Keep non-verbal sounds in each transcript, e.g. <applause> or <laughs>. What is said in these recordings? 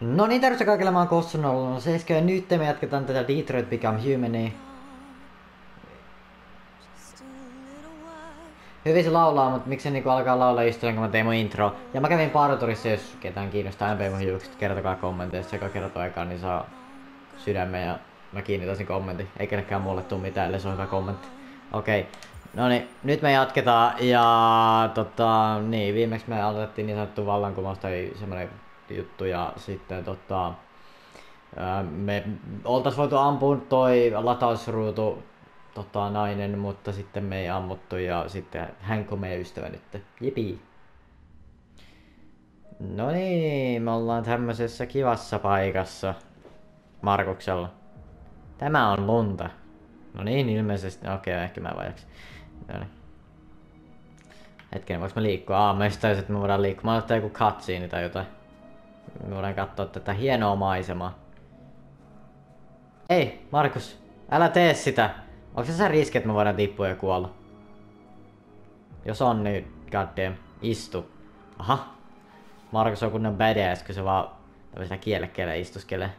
No niin, tervetuloa kaikille, mä oon Kossun ollut. Ja nyt me jatketaan tätä Detroit Become Humania. Hyvin se laulaa, mutta miksi se niinku alkaa laulaa istuen, kun mä tein mun intro. Ja mä kävin parturissa, jos ketään kiinnostaa MP hiukset, kertokaa kommenteissa. Joka kertoo aikaan, niin saa sydämen ja mä kiinnitän sen kommentin. Ei kenekään mulle tuu mitään, ellei se on hyvä kommentti. Okei. Okay. No niin, nyt me jatketaan ja tota, niin, viimeksi me aloitettiin niin sanottu vallankumous tai semmoinen juttu ja sitten tota, me oltais voitu ampua toi latausruutu tota, nainen, mutta sitten me ei ammuttu ja sitten hän on meidän ystävä nyt. Jipi. No niin, me ollaan tämmöisessä kivassa paikassa Markuksella. Tämä on lunta. No niin, ilmeisesti. Okei, okay, ehkä mä vajaksi. No niin. Hetken, voiko mä liikkua? Aa, mä että me voidaan liikkua. Mä oon joku cutscene tai jotain. Me voidaan katsoa tätä hienoa maisemaa. Ei, Markus, älä tee sitä. Onko se sä riski, että me voidaan tippua ja kuolla? Jos on, niin goddamn, istu. Aha. Markus on kunnon badass, kun se vaan tämmöisellä kielekkeellä istuskelee.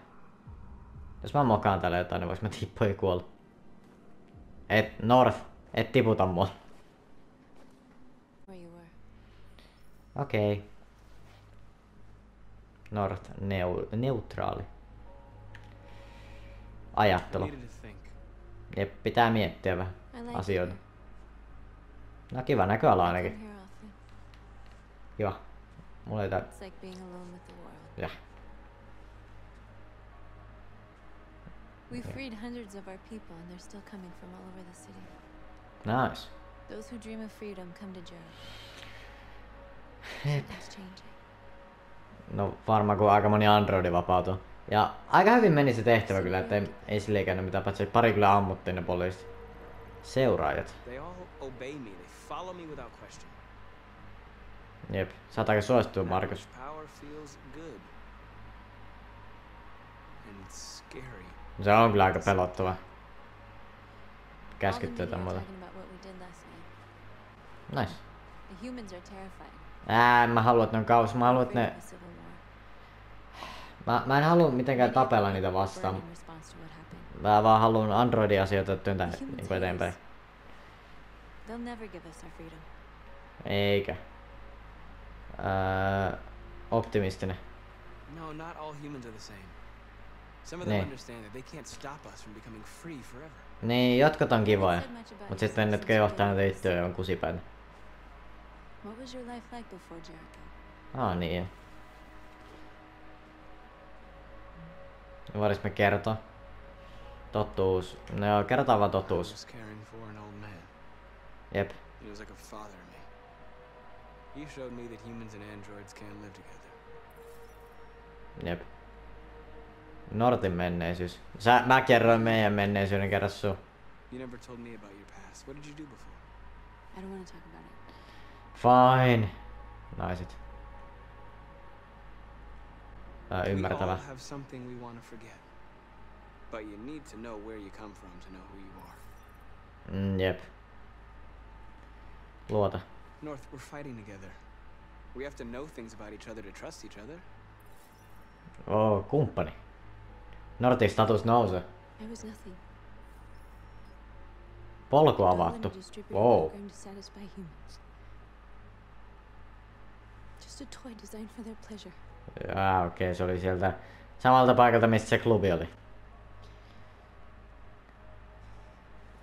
Jos mä mokaan täällä jotain, niin voiko mä tippua ja kuolla? Et, North, et tiputa mua. Okei. Okay. North neu neutraali. Ajattelu. Jep, pitää miettiä vähän asioita. No kiva näköala ainakin. Kiva. Mulla ei tää... Ja. We freed hundreds of our people and they're still coming from all over the city. Nice. Those who dream of freedom come to jail. Something's changing. No varmaan kun aika moni androidi vapautui. Ja aika hyvin meni se tehtävä kyllä, että ei, ei sille käynyt mitään, paitsi pari kyllä ammuttiin ne poliisit. Seuraajat. Jep, sä oot aika suosittu, Markus. Se on kyllä aika pelottava. Käskyttää tämmötä. Nice. Ää, mä haluan, että ne on kauas. Mä haluan, että ne Mä, mä en halua mitenkään tapella niitä vastaan. Mä vaan haluan Androidin asioita työntää niin eteenpäin. Eikä. Öö, optimistinen. No, not all humans are the same. Some of them niin. understand that they can't stop us from becoming free forever. Niin, jotkut on kivoja. Mut sitten ne, jotka johtaa näitä itseä, on kusipäin. What was your life like before Jericho? Ah, niin. Voidaan me kertoa? Totuus. No joo, kerrotaan vaan totuus. Jep. He showed me that humans and androids can live together. Jep. Nortin menneisyys. Sä, mä kerroin meidän menneisyyden kerran sun. You never told me about your past. What did you do before? I don't want to talk about it. Fine. Naiset. Tää ymmärtävä. But you need to know where you come from to know who you are. Mm, jep. Luota. North, we're fighting together. We have to know things about each other to trust each other. Oh, kumppani. Nortin status nousee. Polku avattu. Wow. Just a toy designed for their pleasure. Jaa, okei, okay, se oli sieltä samalta paikalta, mistä se klubi oli.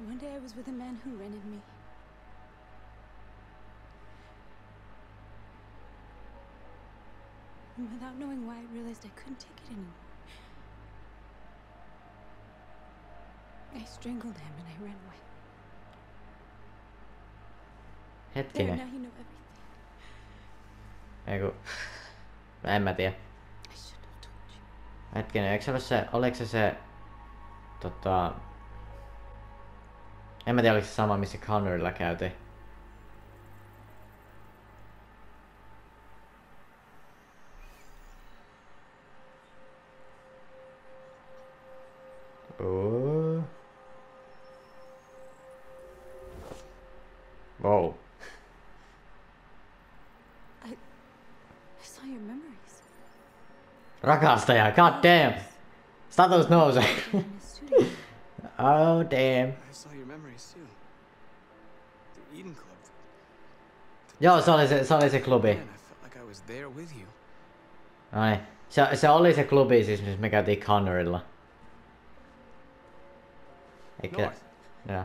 One day I was with a man who rented me. And without knowing why, I realized I couldn't take it anymore. I strangled him and I ran away. Hetkinen. There, now you know everything. Eiku. En mä tiedä. Hetkinen, eikö se ole se, oliko se se, tota... En mä tiedä, oliko se sama, missä Connorilla käytiin. Oh. Wow. Rakastaja, god damn! Status nousee. oh damn. I saw your memories too. The Eden Club. Joo, se oli se, se, oli se klubi. No niin. Se, se oli se klubi siis, missä me käytiin Connorilla. Eikä... Joo.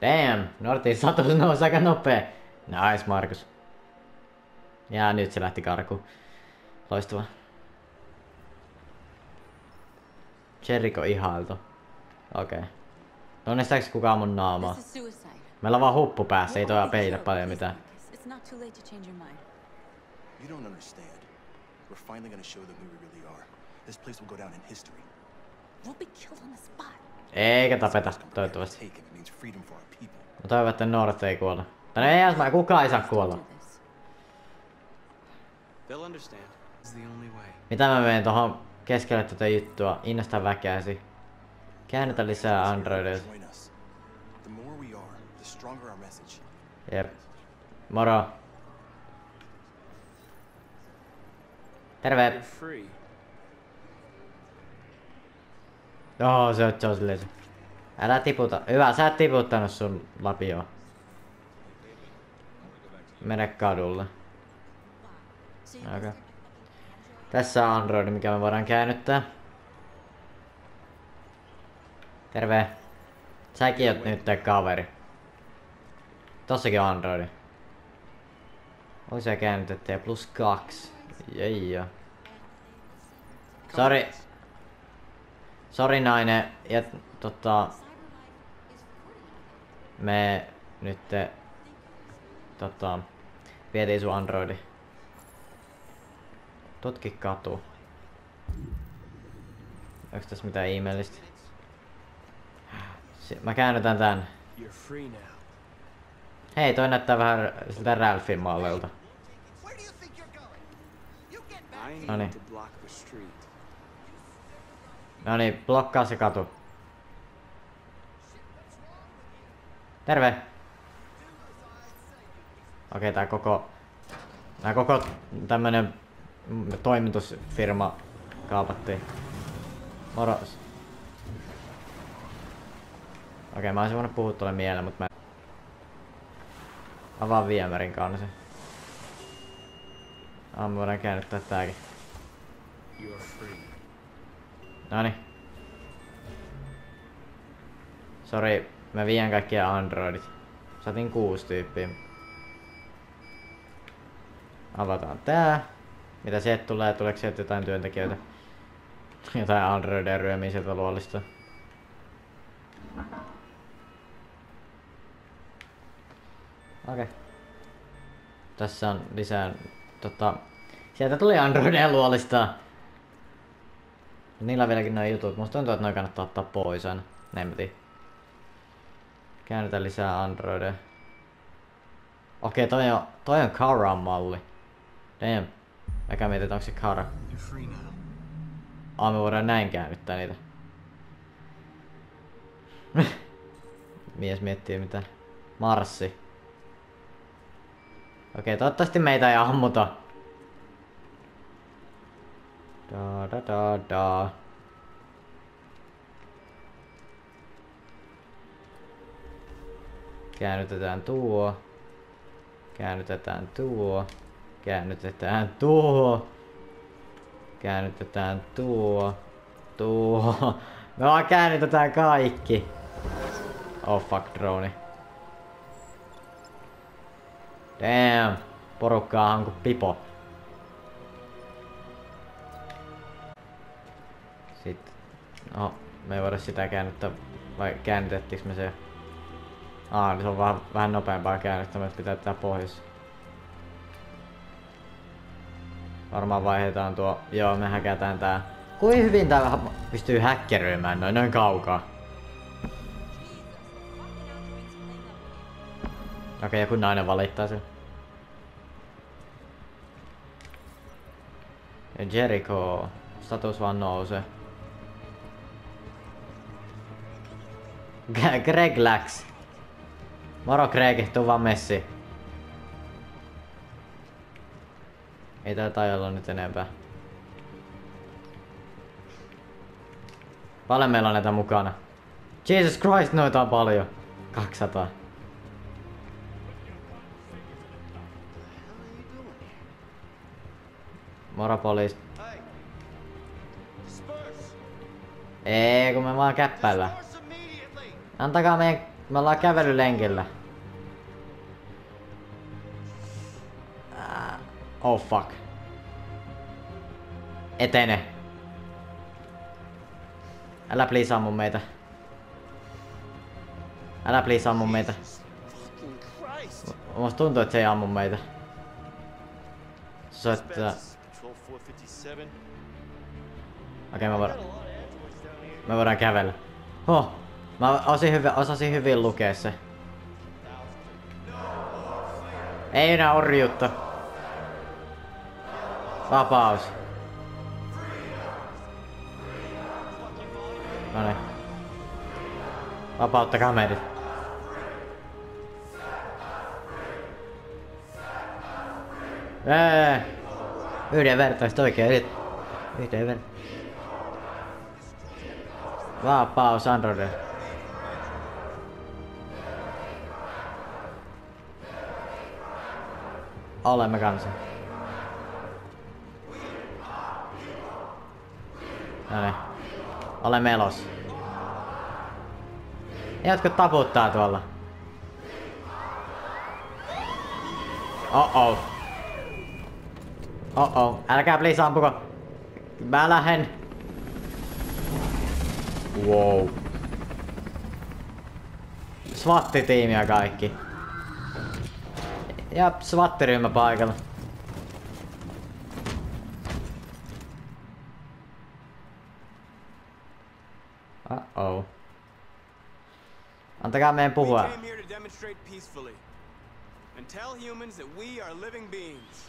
Damn! Nortin status nousi aika nopee. Nice, Markus. Ja nyt se lähti karkuun. Loistava. Jericho ihailtu. Okei. Okay. Tunnistaks kukaan mun naamaa? Meillä on vaan huppu päässä, ei toi peitä paljon mitään. You don't understand. We're finally gonna show them who we really are. This place will go down in history. We'll be killed on the spot. Eikä tapeta, toivottavasti. taken. It means freedom for our people. Mä toivon, että Nord ei kuolla. Tai no ei edes, kukaan ei saa kuolla. Do this. They'll understand. It's the only way. Mitä mä menen tohon keskelle tätä juttua? Innosta väkeäsi. Käännetä lisää androideja. Jep. Moro. Terve. Joo, se on, se on silleen se. Älä tiputa. Hyvä, sä et tiputtanut sun lapioa. Mene kadulle. Okei. Tässä on Android, mikä me voidaan käännyttää. Terve. Säkin oot nyt kaveri. Tossakin on Android. Oi se käännytetty ja plus kaksi. Jei joo. Sori. Sori nainen. Ja tota... Me nyt tota, vietiin sun Androidi. Tutki katu. Onks tässä mitään ihmeellistä? Si- Mä käännytän tän. Hei, toi näyttää vähän siltä Ralphin mallilta. I need Noniin. to block the street. No niin, blokkaa se katu. Terve! Okei, tää koko... Tää koko tämmönen mm, toimitusfirma kaapattiin. Moros. Okei, mä olisin voinut puhua tuolle mieleen, mutta mä... Avaa viemärin kanssa. Ah, me voidaan käännyttää tääkin. Noni. Sori, mä vien kaikkia androidit. Saatiin kuusi tyyppiä. Avataan tää. Mitä sieltä tulee? Tuleeko sieltä jotain työntekijöitä? Jotain androideja ryömiä sieltä luolista. Okei. Okay. Tässä on lisää... Tota... Sieltä tuli androideja luolista. Niillä on vieläkin noin jutut. Musta tuntuu, että noin kannattaa ottaa pois aina. Näin mä tiedän. Käännetä lisää androideja. Okei, toi on, toi on Karan malli. Damn. Mäkä mietin, onko se Kara. Ah, me voidaan näin käännyttää niitä. <laughs> Mies miettii mitä. Marssi. Okei, toivottavasti meitä ei ammuta. Da da da da. Käännytetään tuo. Käännytetään tuo. Käännytetään tuo. Käännytetään tuo. Tuo. Me vaan käännytetään kaikki. Oh fuck drone. Damn. Porukkaa on kuin pipo. Sitten. No, me ei voida sitä käännyttää. Vai käännytettiinkö me se? Aa, niin se on vähän, vähän nopeampaa käännyttää, me pitää tää pohjassa. Varmaan vaihdetaan tuo. Joo, me häkätään tää. Kuin hyvin tää pystyy häkkeröimään noin, noin kaukaa. Okei, okay, joku nainen valittaa sen. Jericho. Status vaan nousee. Greg läks. Moro Greg, tuu vaan messi. Ei tää tai olla nyt enempää. Paljon meillä on näitä mukana. Jesus Christ, noita on paljon. 200. Moro poliis. Ei, kun me vaan käppäillä. Antakaa meidän... Me ollaan kävelylenkillä. Ah, Oh fuck. Etene. Älä please ammu meitä. Älä please ammu meitä. Musta tuntuu, että se ei ammu meitä. Se 457. Okei, me, voida, Got a lot of androids down here. me voidaan kävellä. Huh. Mä osin hyvin, osasin hyvin lukea se. Ei enää orjuutta. Vapaus. No niin. Vapauttakaa meidät. Ää, yhdenvertaista oikein. Yhden, yhdenver... Vapaus Android. Olemme kanssa. No niin. Olemme elossa. Jotkut taputtaa tuolla. Oh-oh. Oh-oh. Älkää please ampuko. Mä lähen. Wow. SWAT-tiimi ja kaikki. Ja SWAT-ryhmä paikalla. Uh-oh. Antakaa meidän We puhua. came here to demonstrate peacefully and tell humans that we are living beings.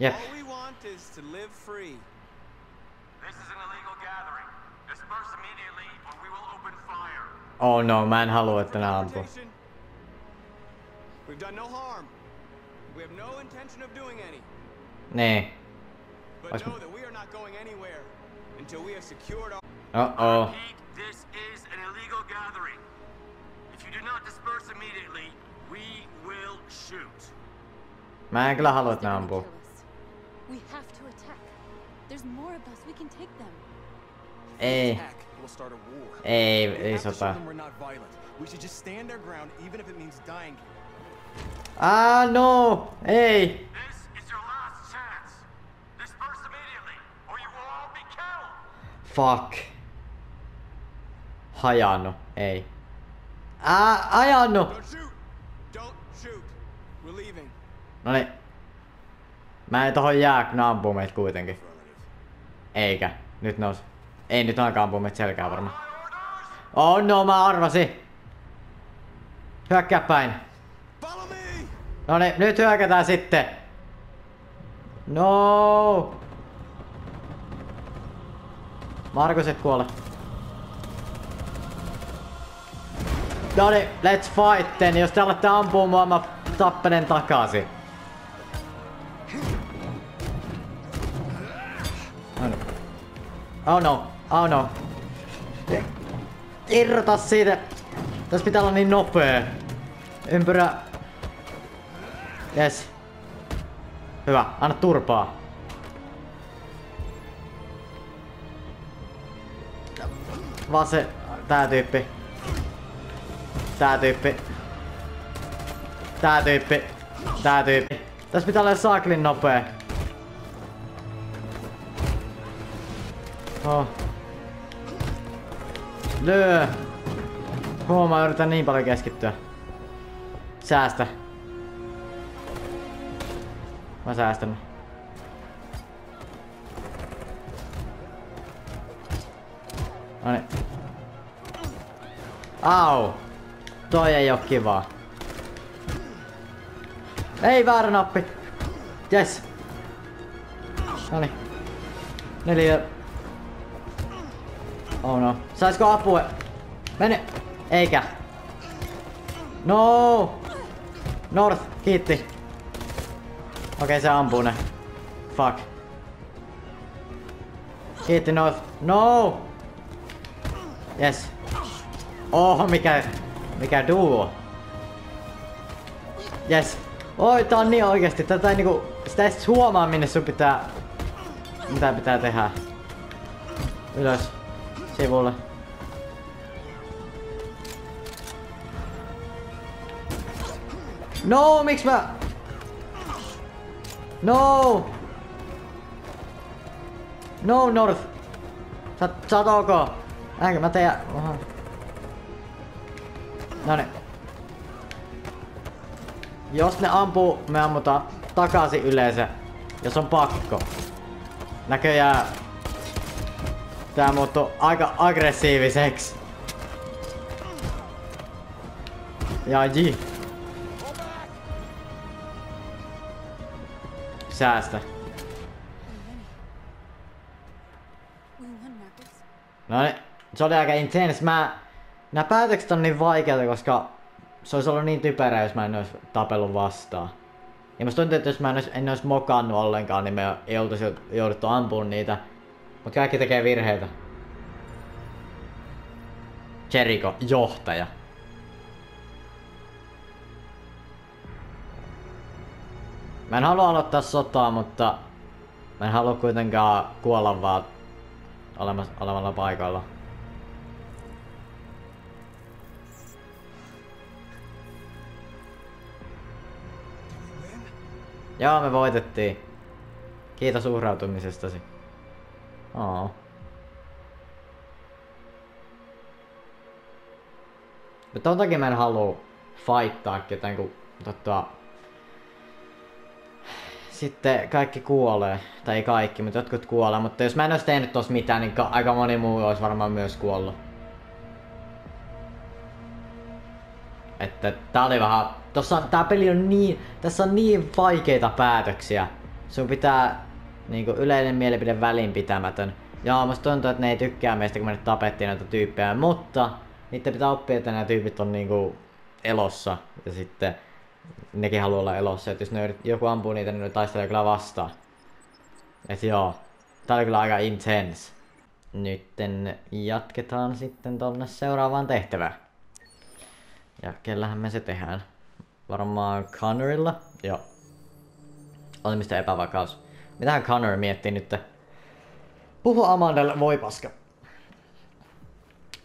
Jep. All we want is to live free. This is an illegal gathering. Disperse immediately or we will open fire. Oh no, man, en halua, että nää ampuu. Confrontation. We've done no harm. We have no intention of doing any. Niin. But know that we are not going anywhere until we have secured our. Oh-oh. Repeat, this is an illegal gathering. If you do not disperse immediately, we will shoot. Mä en kyllä halua, että They're nää gonna ampuu. kill us. We have to attack. There's more of us. We can take them. Ei. Attack. We'll start a war. Ei, We ei have to show sota. them we're not violent. We should just stand our ground, even if it means dying here. Ah, no! Ei! This is your last chance. Disperse immediately or you will all be killed. Fuck. Hajannut. Ei. We're leaving. Noni. Mä en tohon jää, kun ne ampuu meitä kuitenkin. Eikä. Nyt nous. Ei nyt alkaa ampua meitä selkää varmaan. Oh no, mä arvasin. Hyökkää päin. Me! Noni, nyt hyökätään sitten. No. Markus et Noni, let's fight then. Jos te alatte ampua mua, mä tappelen takaisin. Noni. Oh no, oh no. Irrota siitä. Tässä pitää olla niin nopea. Ympyrä Yes. Hyvä, anna turpaa. Vase, tää tyyppi. Tää tyyppi. Tää tyyppi. Tää tyyppi. Tässä pitää olla saaklin nopea. Oh. Lyö. Oh, mä yritän niin paljon keskittyä. Säästä. Mä säästän. Noniin. Au! Toi ei oo kivaa. Ei väärä nappi! Yes! Noniin. Neljä. Oh no. Saisko apua? Mene! Eikä. No! North, kiitti. Okei, se ampuu ne. Fuck. Kiitti North. No! Yes. Oho, mikä, mikä duo. Yes. Oi, tää on niin oikeesti. Tätä ei niinku, sitä ei huomaa minne sun pitää, mitä pitää tehdä. Ylös. Sivulle. No, miksi mä... No! No, North! Sä, sä oot ok. Änkö mä teidän... Jos ne ampuu, me ammutaan takaisin yleensä. Jos on pakko. Näköjään... Tää muuttuu aika aggressiiviseksi. Ja ji. Säästä. No niin, se oli aika intense. Mä... Nää päätökset on niin vaikeita, koska se olisi ollut niin typerää, jos mä en olisi tapellut vastaan. Ja musta tuntuu, että jos mä en olisi, en olisi mokannut ollenkaan, niin me ei oltaisi jouduttu ampumaan niitä. Mut kaikki tekee virheitä. Jericho, johtaja. Mä en halua aloittaa sotaa, mutta mä en halua kuitenkaan kuolla vaan olemalla paikalla. Joo, me voitettiin. Kiitos uhrautumisestasi. Oo. Mutta ton takia mä en halua fightaa ketään, kun tota, sitten kaikki kuolee. Tai ei kaikki, mutta jotkut kuolee. Mutta jos mä en olisi tehnyt tossa mitään, niin ka- aika moni muu olisi varmaan myös kuollut. Että tää oli vähän... Tossa on, tää peli on niin... Tässä on niin vaikeita päätöksiä. Sun pitää... Niinku yleinen mielipide välinpitämätön. Joo, musta tuntuu, että ne ei tykkää meistä, kun me nyt tapettiin näitä tyyppejä. Mutta... Niiden pitää oppia, että nämä tyypit on niinku elossa. Ja sitten nekin haluaa olla elossa. Että jos ne yrit, joku ampuu niitä, niin ne taistelee kyllä vastaan. Et joo. Tää oli kyllä aika intense. Nytten jatketaan sitten tonne seuraavaan tehtävään. Ja kellähän me se tehdään? Varmaan Connorilla? Joo. Oli mistä epävakaus. Mitähän Connor miettii nyt? Puhu Amandalle, voi paska.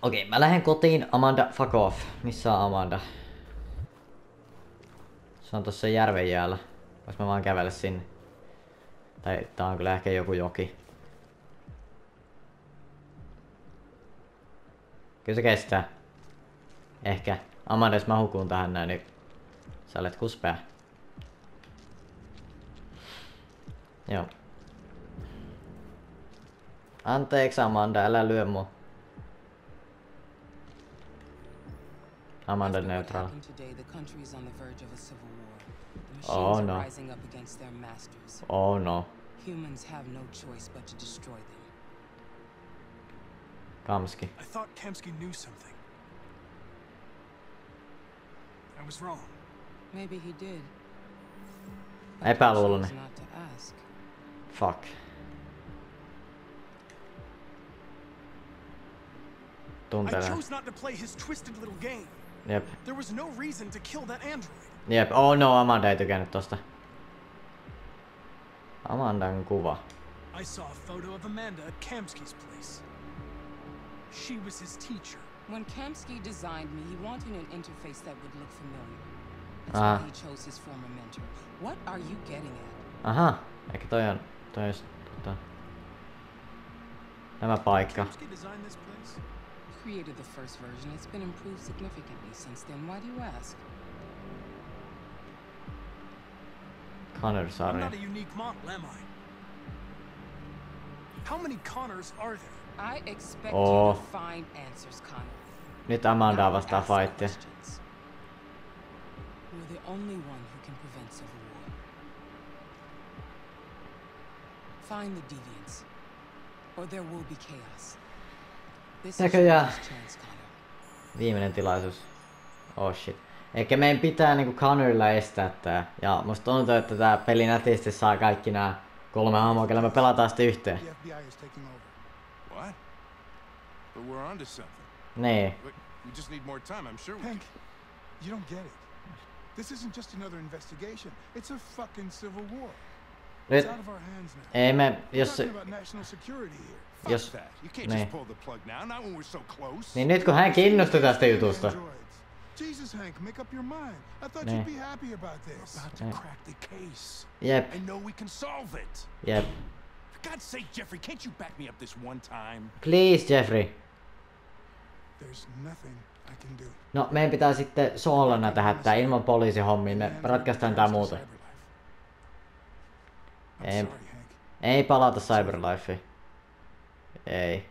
Okei, mä lähden kotiin. Amanda, fuck off. Missä on Amanda? Se on tossa järven jäällä. Vois mä vaan kävellä sinne. Tai tää on kyllä ehkä joku joki. Kyllä se kestää. Ehkä. Amanda, jos mä hukun tähän näin, niin sä olet kuspää. Joo. Anteeksi Amanda, älä lyö mua. Amanda neutral. Oh, no. Oh no. Humans have no choice but to destroy them. Kamski. I thought Kamsky knew something. I was wrong. Maybe he did. but Epäluuloinen. chose not to ask. Fuck. I chose not to play his twisted little game. Yep. There was no reason to kill that android. Jep. Oh no, Amanda ei tykännyt tosta. Amandan kuva. I saw a photo of Amanda at Kamsky's place. She was his teacher. When Kamsky designed me, he wanted an interface that would look familiar. That's Ah. he chose his former mentor. What are you getting at? Aha. Ehkä toi on... Toi on just, tota... Tämä paikka. Kamsky designed this place? He created the first version. It's been improved significantly since then. Why do you ask? Connor I'm not a unique model, am I? How many Connors are there? I expect Oh. you to find answers, Connor. Nyt Amanda not vastaa ask fightia. questions. You're the only one who can prevent civil war. Find the deviants, or there will be chaos. This is your Näköjään. chance, Connor. Viimeinen tilaisuus. Oh shit. Eikä meidän pitää niinku Connorilla estää tää. Ja musta tuntuu, että tää peli nätisti saa kaikki nää kolme hahmoa, kellä me pelataan sitten yhteen. What? But we're onto something. Niin. But we just need more time, I'm sure. we Hank, you don't get it. This isn't just another investigation. It's a fucking civil war. Nyt It's out of our hands now. ei me, We're jos se, talking about national security here. Fuck jos, that. You can't Niin. just pull the plug now, not when we're so close. niin nyt kun hän kiinnostui tästä jutusta. Androids. Jesus, Hank, make up your mind. I thought Niin. you'd be happy about this. About to crack the case. Jep, I know we can solve it. jep. For God's sake, Jeffrey, can't you back me up this one time? Please Jeffrey. There's nothing I do. No meidän pitää sitten soolana tähättää ilman poliisihommiä, me ratkaistaan tää muuten. Ei, ei palata Cyberlifeen. Ei.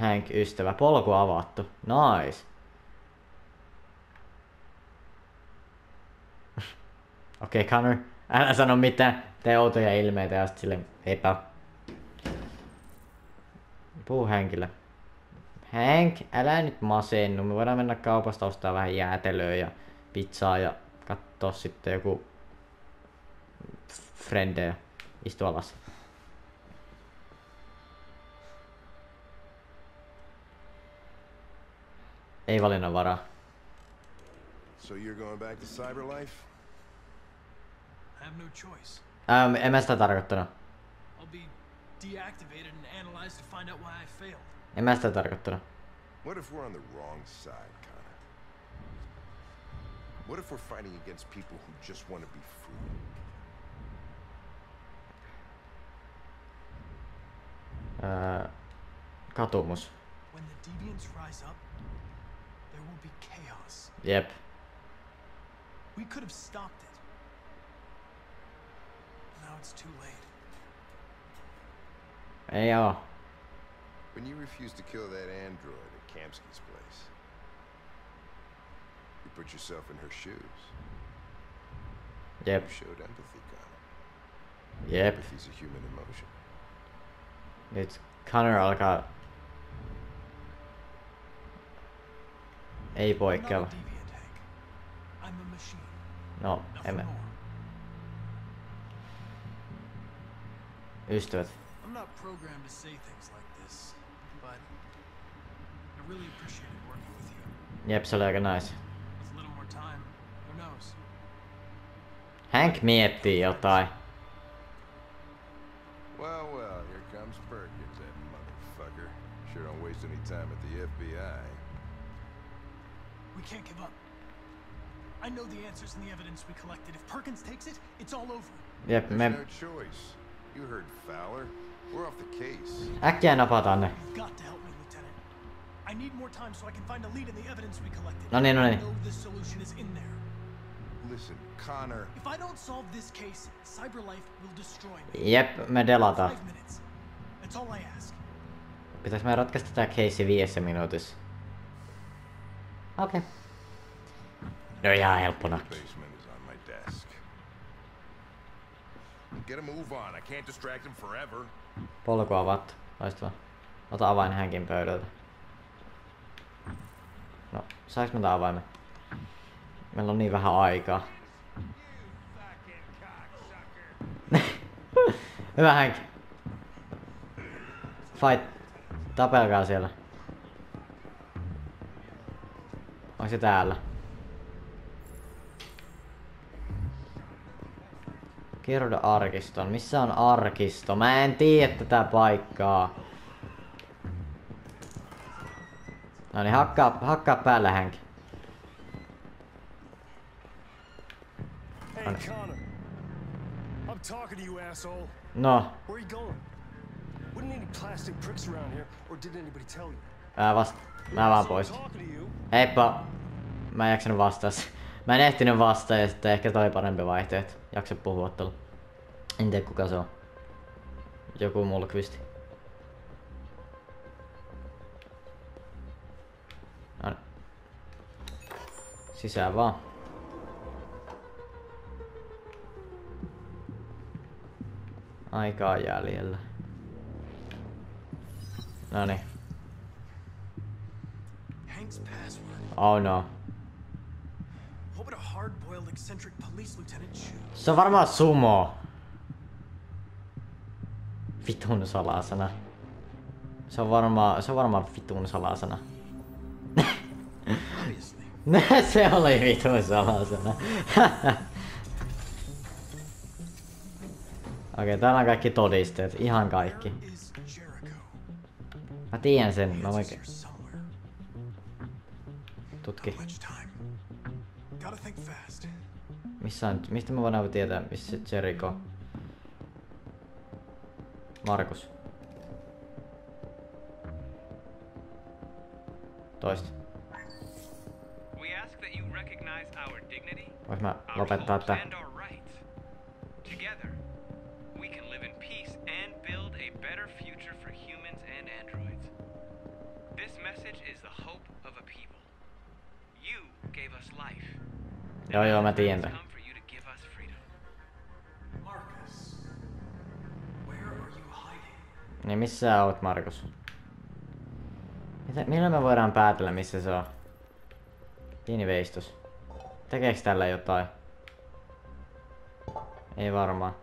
Hank, ystävä. Polku avattu. Nice. <laughs> Okei, okay, Connor. Älä sano mitään. Tee outoja ilmeitä ja sit sille epä. Puu Hankille. Hank, älä nyt masennu. Me voidaan mennä kaupasta ostaa vähän jäätelöä ja pizzaa ja katsoa sitten joku frendejä. Istu alas. Ei valinnan varaa. So you're going back to Cyberlife? I have no choice. Ähm, en mä sitä tarkoittanut. I'll be deactivated and analyzed to find out why I failed. En mä sitä tarkoittanut. What if we're on the wrong side, Connor? What if we're fighting against people who just want to be free? Uh, öö, katumus. When the deviants rise up, there will be chaos. Yep. We could have stopped it. Now it's too late. Ei oo. When you refused to kill that android at Kamsky's place, you put yourself in her shoes. Jep. You showed empathy, Connor. Jep. Empathy's a human emotion. Nyt Connor alkaa... Ei I'm not a poikkeava. deviant, Hank. I'm a machine. No, Nothing emme. more. Ystävät. I'm not programmed to say things like this, but I really appreciated working with you. Jep, se oli aika nice. With a little more time, who knows? Hank miettii jotain. Well, well, here comes Perkins, that motherfucker. Sure don't waste any time at the FBI. We can't give up. I know the answers and the evidence we collected. If Perkins takes it, it's all over. Yep, There's me no choice. You heard Fowler. We're off the case. äkkiä napataan ne. You've got to help me, Lieutenant. I need more time so I can find a lead in the evidence we collected. No niin, no I niin. know this solution is in there. Listen, Connor. If I don't solve this case, Cyberlife will destroy me. Jep, me delataan. Five minutes. That's all I ask. Pitäis me ratkaista tää case viidessä minuutissa. Okei. Okay. No ihan helppona. The basement is on my desk. Get a move on. I can't distract him forever. Polku avattu. Loistavaa. Ota avain hänkin pöydältä. No, saaks mä tän avaimen? Meillä on niin vähän aikaa. <laughs> Hyvä Hank. Fight. Tapelkaa siellä. Onko se täällä? Kerroda arkiston. Missä on arkisto? Mä en tiedä tätä paikkaa. No niin, hakkaa, hakkaa päälle Hank. Hey, Connor. I'm talking to you, asshole. No, Where are you going? Wouldn't any plastic pricks around here, or did anybody tell you? mä vast... Mä vaan pois. Heippa! Mä en jaksanut vastaa. Mä en ehtinyt vastaa ja sitten ehkä toi parempi vaihtoehto. Jaksa puhua tuolla. En tiedä kuka se on. Joku mulkvisti. No niin. Sisään vaan. Aikaa jäljellä. No niin. Password. Oh no. What would a hard-boiled eccentric police lieutenant choose? Se on varmaan sumo. vitun salasana. Se on varmaan, se on varmaan vitun salasana. <laughs> se oli vitun salasana. <laughs> Okei, täällä on kaikki todisteet, ihan kaikki. Mä tiedän sen, mä voin... Tutki. Missä on, mistä me voidaan tietää, missä Jericho? Markus. Toista. We ask that you recognize our dignity, Vois mä lopettaa tää? our rights. Together, we Niin missä sä oot, Markus? Mitä, millä me voidaan päätellä, missä se on? Pieni veistos. Tekeeks tällä jotain? Ei varmaan.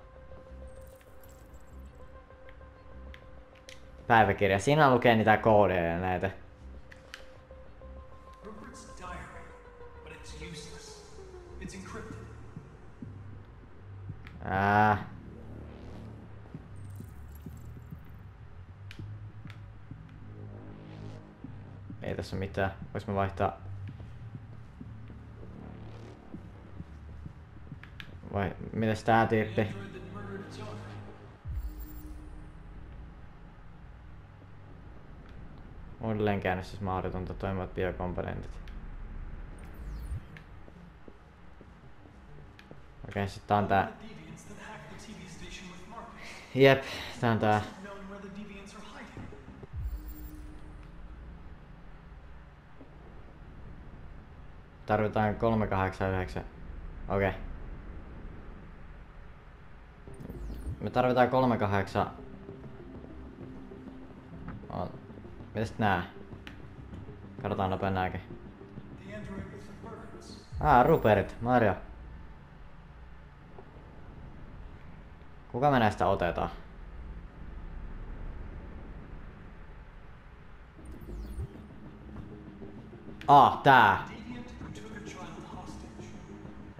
Päiväkirja. Siinä lukee niitä koodeja ja näitä. Rupert's Ei tässä mitään. Vois mä vaihtaa... Vai mitäs tää tyyppi? Owner. Uudelleenkäännöstys mahdotonta toimivat biokomponentit. Okei, sit tää on tää... Jep, tää on tää... Knowing where the deviants are hiding. Tarvitaan 389. Okei. Me tarvitaan 38. Oh. Mitäs nää? Katsotaan nopea nääkin. Ah, Rupert, Mario. Kuka me näistä otetaan? Ah, tää.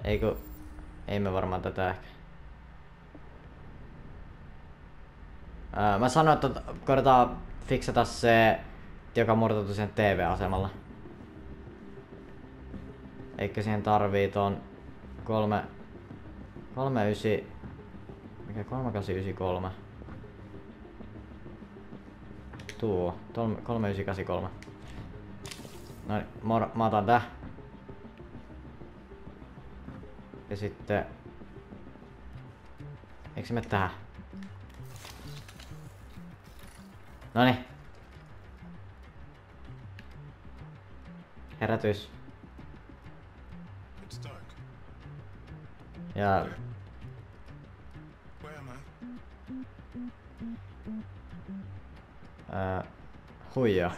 Ei ku... Ei me varmaan tätä ehkä. Öö, mä sanoin, että koitetaan fiksata se, joka murtautui sen TV-asemalla. Eikä siihen tarvii ton kolme... Kolme ysi... Mikä 3893? Tuo. Tolme- 3983. No niin, mä otan tää. Ja sitten... Eikö se mene tähän? Noni. Herätys. Ja Where am I? ää, huijaa.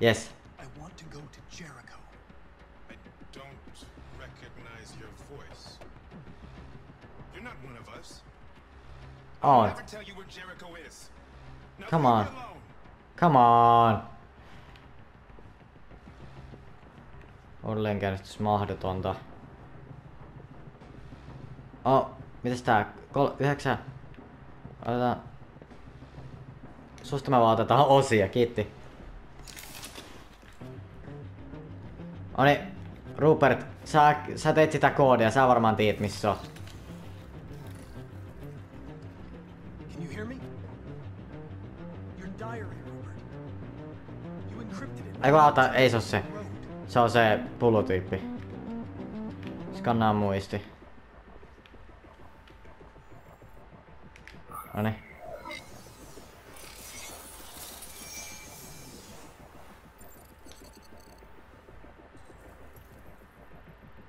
I'm Now Come leave on. come on. Uudelleenkäynnistys mahdotonta. Oh, mitäs tää? Kol yhdeksän. Otetaan... Susta me vaan otetaan osia, kiitti. Oni, Rupert, sä, sä teit sitä koodia, sä varmaan tiedät missä se on. Ei auta, ei se oo se. Se on se pullutyyppi. Skannaa muisti. Noni.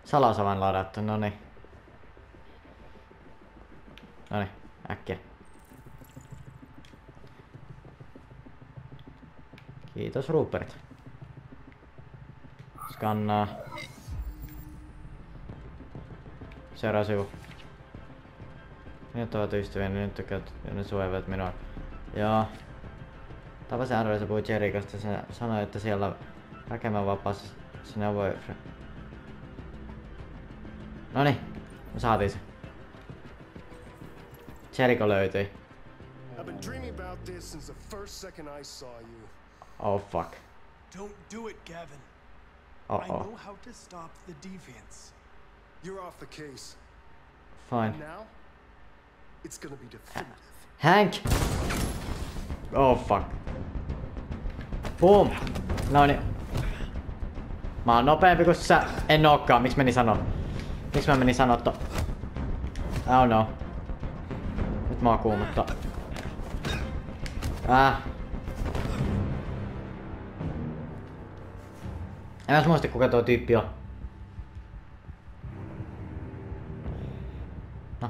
Salasavan ladattu, noni. Noni, äkkiä. Kiitos Rupert. Skannaa. Seuraava sivu. Nyt ovat ystäviä, niin nyt tykkät, ja ne suojavat minua. Joo. Tapasin Android, puhui Jerikosta, se sanoi, että siellä väkemän vapaassa sinä voi... Noni, me saatiin se. Jericho löytyi. I've been dreaming about this since the first second I saw you. Oh fuck. Don't do it, Gavin. I Uh know oh. how to stop the deviants. You're off the case. Fine. Now, it's gonna be definitive. Hank! Oh fuck. Boom! Noni. Mä oon nopeampi kuin sä. En ookaan. Miksi meni sano? Miksi mä menin sanoa to? I don't know. Nyt mä oon kuumottaa. Äh. En mä muista kuka tuo tyyppi on. No.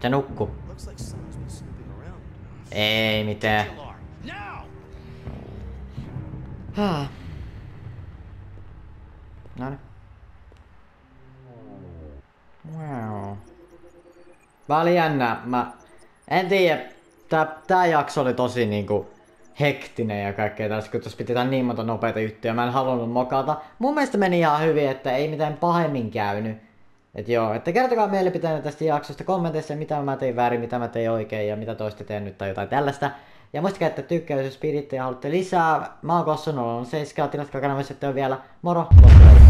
Se nukku. Ei mitään. Ah. Noniin. Wow. Mä oli jännä. Mä en tiedä. Tää, tää jakso oli tosi niinku hektinen ja kaikkea tällaista, kun tuossa piti niin monta nopeita juttuja. Mä en halunnut mokata. Mun mielestä meni ihan hyvin, että ei mitään pahemmin käynyt. Et joo, että kertokaa mielipiteenä tästä jaksosta kommenteissa, mitä mä tein väärin, mitä mä tein oikein ja mitä toista teen nyt tai jotain tällaista. Ja muistakaa, että tykkää, jos piditte ja haluatte lisää. Mä oon Kossun 07, tilatkaa kanavassa, että on vielä. Moro! Loppuun.